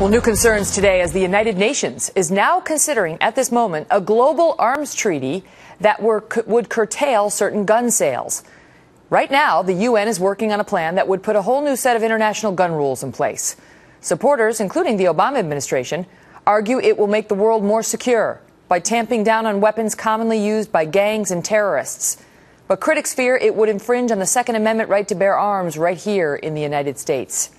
Well, new concerns today as the United Nations is now considering at this moment a global arms treaty that were, would curtail certain gun sales. Right now, the UN is working on a plan that would put a whole new set of international gun rules in place. Supporters, including the Obama administration, argue it will make the world more secure by tamping down on weapons commonly used by gangs and terrorists. But critics fear it would infringe on the Second Amendment right to bear arms right here in the United States.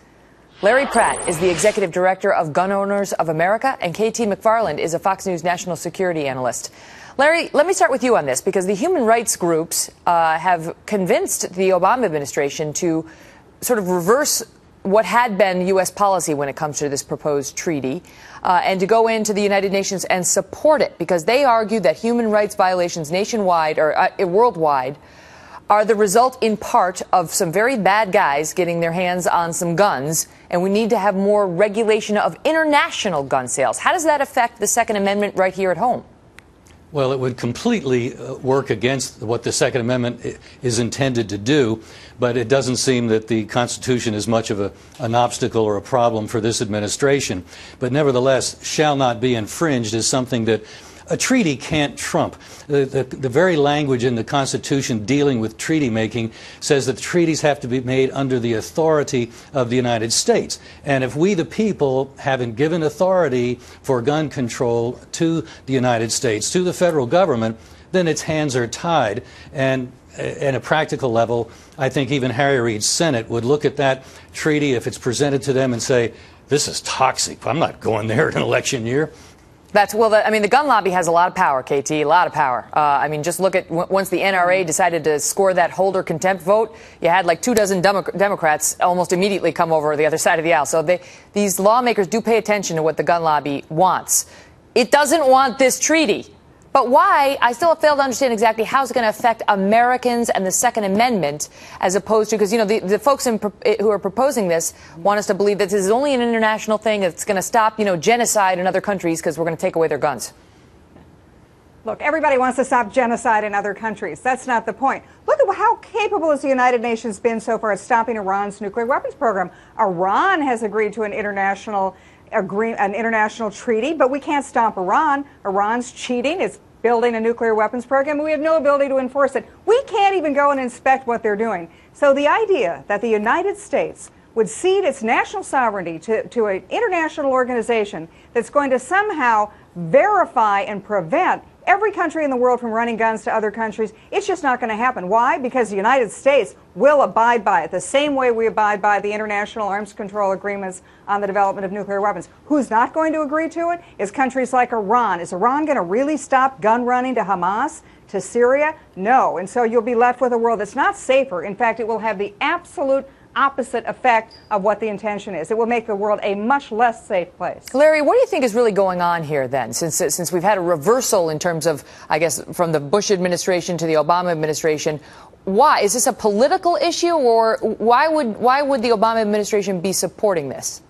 Larry Pratt is the executive director of Gun Owners of America, and KT McFarland is a Fox News national security analyst. Larry, let me start with you on this because the human rights groups uh, have convinced the Obama administration to sort of reverse what had been U.S. policy when it comes to this proposed treaty uh, and to go into the United Nations and support it because they argue that human rights violations nationwide or uh, worldwide are the result in part of some very bad guys getting their hands on some guns, and we need to have more regulation of international gun sales. How does that affect the Second Amendment right here at home? Well, it would completely uh, work against what the Second Amendment is intended to do, but it doesn't seem that the Constitution is much of a, an obstacle or a problem for this administration. But nevertheless, shall not be infringed is something that a treaty can't trump. The, the, the, very language in the Constitution dealing with treaty making says that treaties have to be made under the authority of the United States. And if we, the people, haven't given authority for gun control to the United States, to the federal government, then its hands are tied. And uh, at a practical level, I think even Harry Reid's Senate would look at that treaty if it's presented to them and say, this is toxic. I'm not going there in an election year. That's well. The, I mean, the gun lobby has a lot of power, KT. A lot of power. Uh, I mean, just look at w- once the NRA decided to score that Holder contempt vote, you had like two dozen Demo- Democrats almost immediately come over the other side of the aisle. So they, these lawmakers do pay attention to what the gun lobby wants. It doesn't want this treaty. But why? I still fail to understand exactly how it's going to affect Americans and the Second Amendment, as opposed to because you know the, the folks in, eh, who are proposing this want us to believe that this is only an international thing that's going to stop you know genocide in other countries because we're going to take away their guns. Look, everybody wants to stop genocide in other countries. That's not the point. Look at how capable has the United Nations been so far at stopping Iran's nuclear weapons program. Iran has agreed to an international agree, an international treaty, but we can't stop Iran. Iran's cheating. It's building a nuclear weapons program, we have no ability to enforce it. We can't even go and inspect what they're doing. So the idea that the United States would cede its national sovereignty to, to an international organization that's going to somehow verify and prevent every country in the world from running guns to other countries. It's just not going to happen. Why? Because the United States will abide by it the same way we abide by the international arms control agreements on the development of nuclear weapons. Who's not going to agree to it is countries like Iran. Is Iran going to really stop gun running to Hamas? To Syria? No. And so you'll be left with a world that's not safer. In fact, it will have the absolute opposite effect of what the intention is. It will make the world a much less safe place. Larry, what do you think is really going on here then, since, since we've had a reversal in terms of, I guess, from the Bush administration to the Obama administration? Why? Is this a political issue, or why would, why would the Obama administration be supporting this?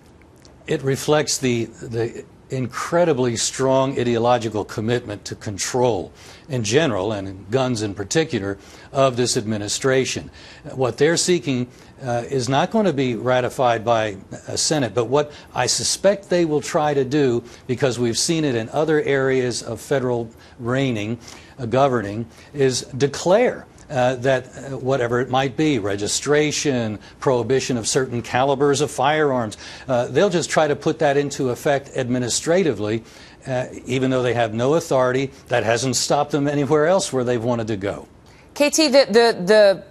It reflects the, the incredibly strong ideological commitment to control in general and guns in particular of this administration. What they're seeking uh, is not going to be ratified by a Senate, but what I suspect they will try to do, because we've seen it in other areas of federal reigning, uh, governing, is declare uh, that uh, whatever it might be, registration, prohibition of certain calibers of firearms, uh, they'll just try to put that into effect administratively, uh, even though they have no authority. That hasn't stopped them anywhere else where they've wanted to go. KT, the, the, the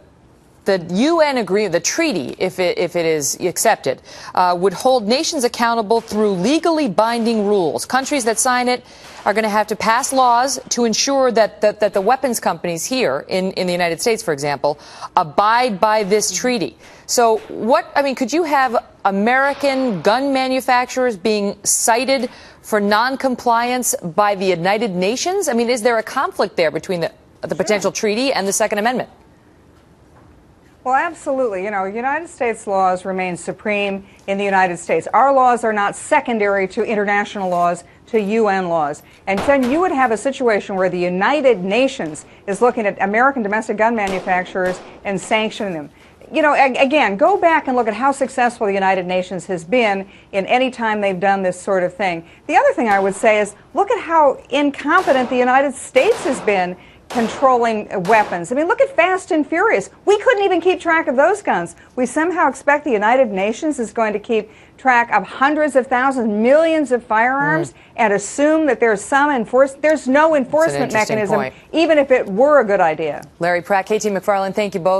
the UN agreement, the treaty, if it, if it is accepted, uh, would hold nations accountable through legally binding rules. Countries that sign it are going to have to pass laws to ensure that, that, that the weapons companies here in, in the United States, for example, abide by this treaty. So, what, I mean, could you have American gun manufacturers being cited for noncompliance by the United Nations? I mean, is there a conflict there between the, the potential treaty and the Second Amendment? Well, absolutely. You know, United States laws remain supreme in the United States. Our laws are not secondary to international laws, to UN laws. And then you would have a situation where the United Nations is looking at American domestic gun manufacturers and sanctioning them. you know, again, go back and look at how successful the United Nations has been in any time they've done this sort of thing. The other thing I would say is look at how incompetent the United States has been controlling weapons. I mean, look at Fast and Furious. We couldn't even keep track of those guns. We somehow expect the United Nations is going to keep track of hundreds of thousands, millions of firearms, mm. and assume that there's some enforce. There's no enforcement mechanism, point. even if it were a good idea. Larry Pratt, KT McFarland, thank you both.